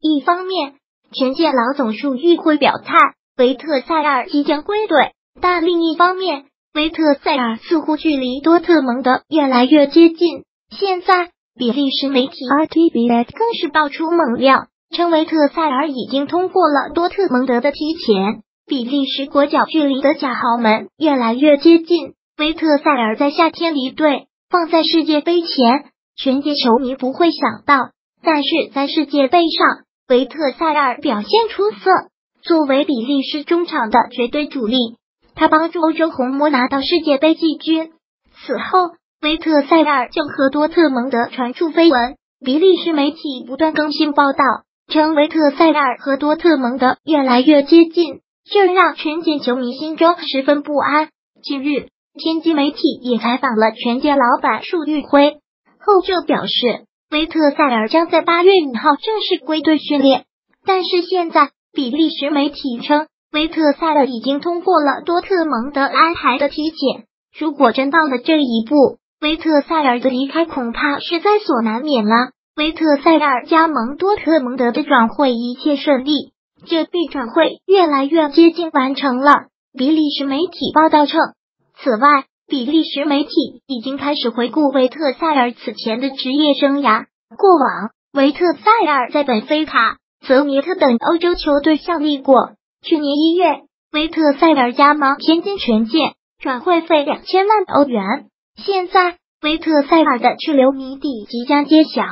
一方面，权健老总数预会表态，维特塞尔即将归队，但另一方面，维特塞尔似乎距离多特蒙德越来越接近。现在，比利时媒体 RTBF 更是爆出猛料，称维特塞尔已经通过了多特蒙德的提前。比利时国脚距离德甲豪门越来越接近。维特塞尔在夏天离队，放在世界杯前，全界球迷不会想到，但是在世界杯上，维特塞尔表现出色。作为比利时中场的绝对主力，他帮助欧洲红魔拿到世界杯季军。此后，维特塞尔就和多特蒙德传出绯闻。比利时媒体不断更新报道，称维特塞尔和多特蒙德越来越接近。这让权健球迷心中十分不安。近日，天津媒体也采访了权健老板束玉辉，后者表示，维特塞尔将在八月五号正式归队训练。但是现在，比利时媒体称，维特塞尔已经通过了多特蒙德安排的体检。如果真到了这一步，维特塞尔的离开恐怕是在所难免了。维特塞尔加盟多特蒙德的转会一切顺利。这笔转会越来越接近完成了。比利时媒体报道称，此外，比利时媒体已经开始回顾维特塞尔此前的职业生涯。过往，维特塞尔在本菲卡、泽尼特等欧洲球队效力过。去年一月，维特塞尔加盟天津权健，转会费两千万欧元。现在，维特塞尔的去留谜底即将揭晓。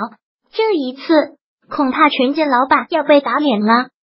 这一次，恐怕权健老板要被打脸了。